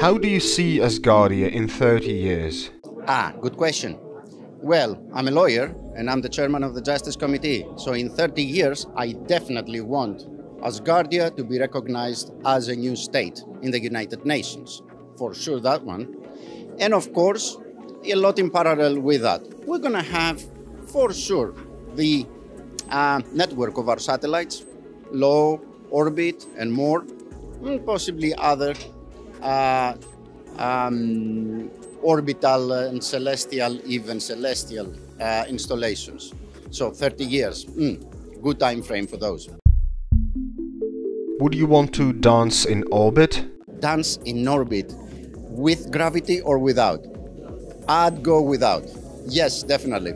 How do you see Asgardia in 30 years? Ah, good question. Well, I'm a lawyer and I'm the chairman of the Justice Committee. So in 30 years, I definitely want Asgardia to be recognized as a new state in the United Nations. For sure, that one. And of course, a lot in parallel with that. We're going to have, for sure, the uh, network of our satellites, low orbit, and more, and possibly other uh, um, orbital and celestial, even celestial uh, installations. So 30 years, mm, good time frame for those. Would you want to dance in orbit? Dance in orbit with gravity or without? I'd go without. Yes, definitely.